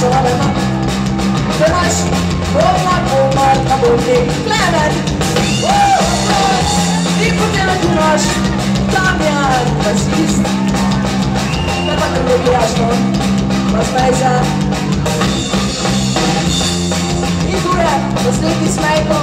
Jerusalem. The nice one night all night. Oh, God, η κοπέλα του μας, τα μια βασίλης. Τα πατρολογία στον, μας μέσα. Η κουρά, το στήκης μέικο,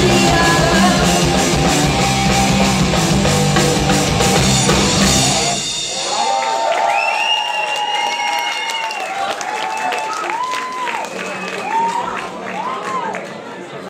she